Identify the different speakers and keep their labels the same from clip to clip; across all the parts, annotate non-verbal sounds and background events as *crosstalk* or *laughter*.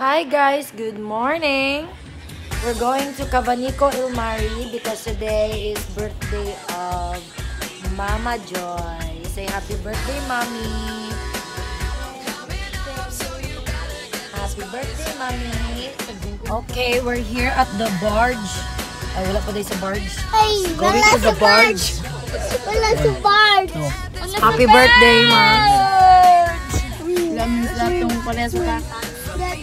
Speaker 1: Hi guys, good morning. We're going to Cabanico Ilmari because today is birthday of Mama Joy. Say happy birthday, Mommy. Happy birthday, Mommy. Okay, we're here at the barge. Ay, wala pa tayo sa barge.
Speaker 2: Ay,
Speaker 1: going
Speaker 2: wala
Speaker 1: to the barge.
Speaker 2: Wala sa barge.
Speaker 1: Happy birthday, Ma.
Speaker 2: Lahat
Speaker 1: ng pala
Speaker 3: sa kaka.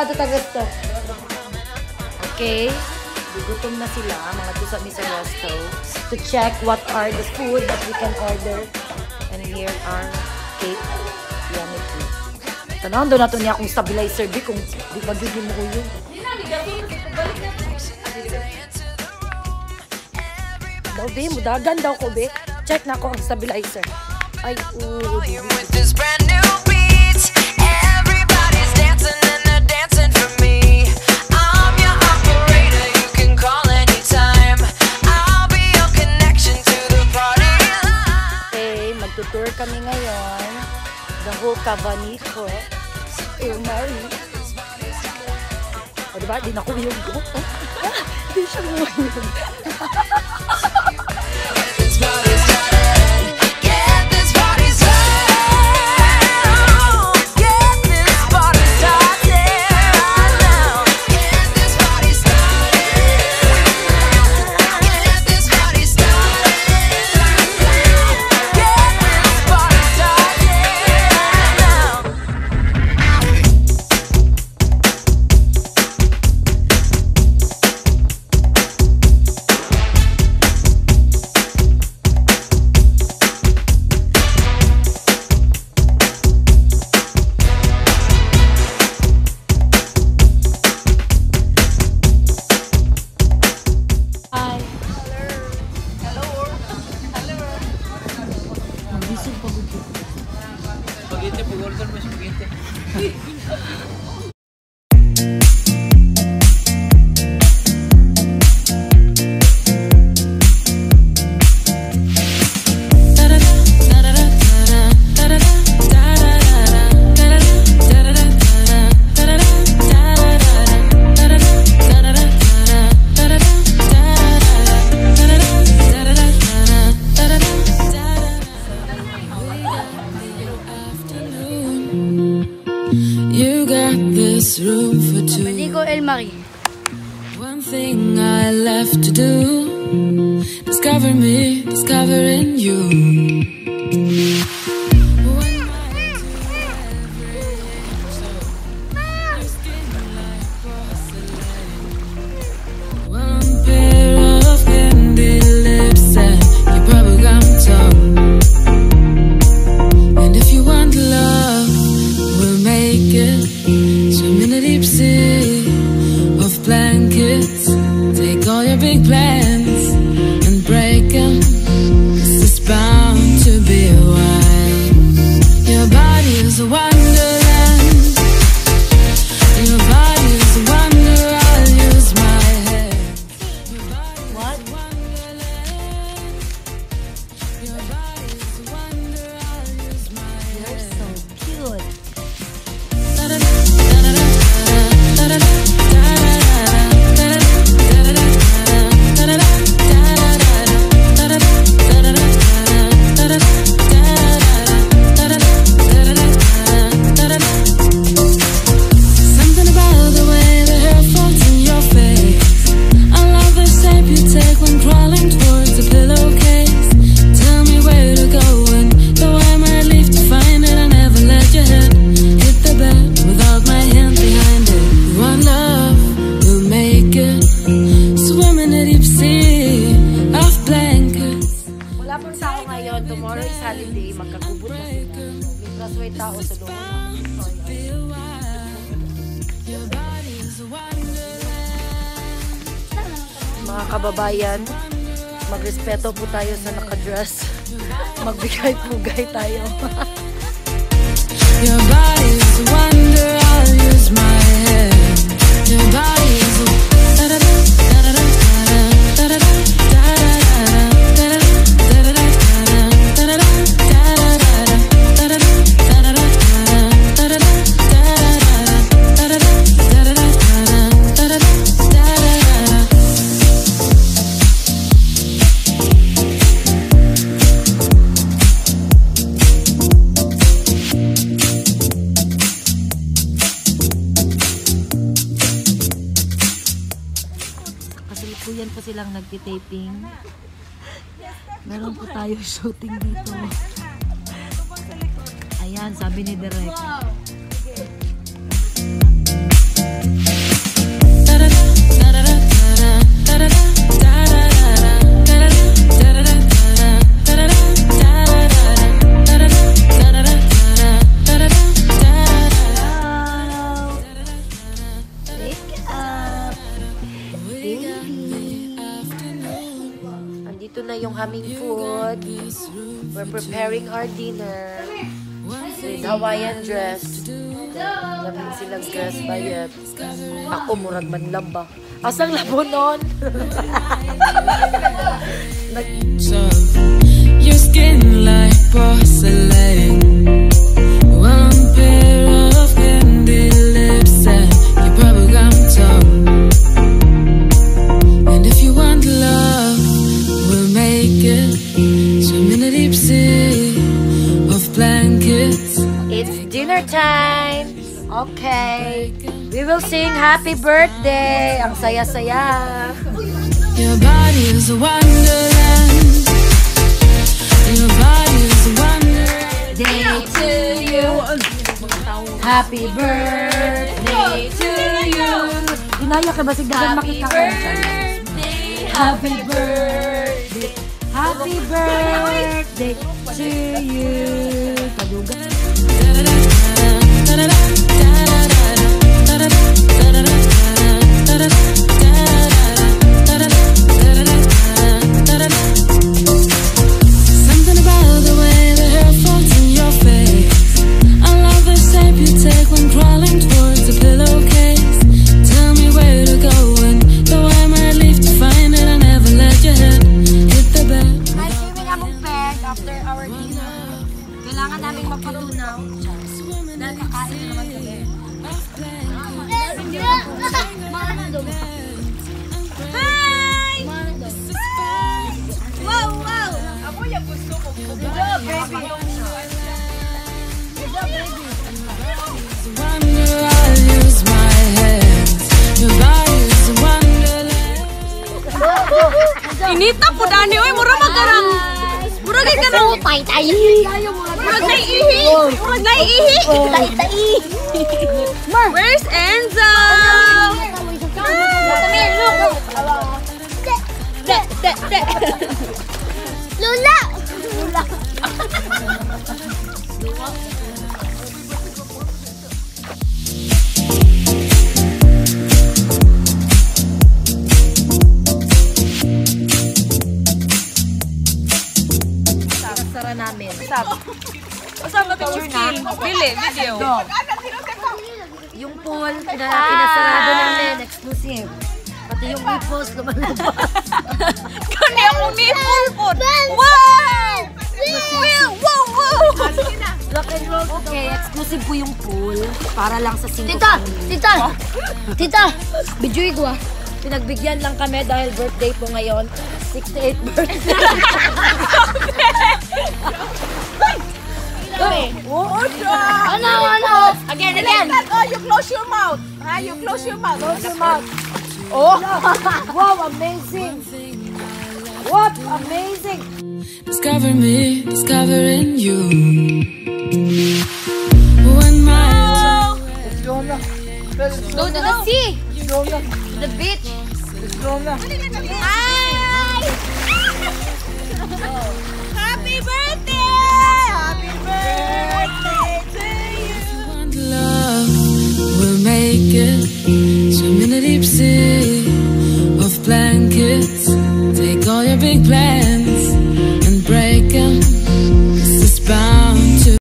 Speaker 3: Sarado tagot to.
Speaker 1: Okay. Gutom na sila, mga tusami sa resto, to check what are the food that we can order. And here are cake, yummy food. Tanahan doon nato niya kung stabilizer di kung di ba gyud mo uyo. Daw be, mudagan daw ko be. Check na ko ang stabilizer. Ay, oo. Cavanico, Ilmari. Eh, o ano diba, di na kumiyog ko. Hindi *laughs* siya
Speaker 4: kumiyog. *laughs* room for two.
Speaker 2: Domenico El Marie.
Speaker 4: One thing I left to do Discover me, discovering you naked Swimming in deep sea of blankets Wala
Speaker 1: pong sa
Speaker 4: ako
Speaker 1: ngayon, tomorrow is holiday, magkagubot na sila May crossway tao sa loob Mga kababayan, magrespeto po tayo sa nakadress. Magbigay-pugay tayo.
Speaker 4: Your body's a wonder, I'll use my head. Your body
Speaker 1: Kasalukuyan pa silang nagtitaping. Meron po tayo shooting dito. Ayan, sabi ni Direk. Wake Andito na yung aming food. We're preparing our dinner with Hawaiian dress. Lamig silang dress bayat. Ako murag man lamba. Asang labo nun?
Speaker 4: Your skin like porcelain. One pair
Speaker 1: Okay. We will sing happy birthday! Ang saya-saya!
Speaker 4: Your body is a wonderland. Your body is a wonderland.
Speaker 1: Day to you! Happy birthday to you! Inaya ka ba? Sigdagan makita ka. Happy birthday! Happy birthday to you! Kadugan.
Speaker 4: da da da. da da ini
Speaker 2: tak udah nih we murah mah murah kan garang tai tai murah tai ihi. Murah tai ihi. Tai tai
Speaker 1: Sara namin.
Speaker 2: Kasama picture na. Dili, video.
Speaker 1: Yung pool, pina, pinasarado namin, exclusive. Pati yung nipples, lumalabas. *laughs*
Speaker 2: Kani ako ni Pulpon. Wow! Wow, wow, wow!
Speaker 1: Rock and roll. Okay, exclusive po yung pool. Para lang sa single
Speaker 2: Tita, tita, *laughs* tita, video ko ah.
Speaker 1: Pinagbigyan lang kami dahil birthday po ngayon. 68 birthday. Oo,
Speaker 2: Ano, ano? Again, again.
Speaker 5: Oh, you close your mouth. Ha? You close your mouth. Close your mouth.
Speaker 1: Oh! wow, amazing! What? Amazing!
Speaker 4: Discover me, discovering you. When my
Speaker 2: Go to the sea. The beach. Hi!
Speaker 4: Ah.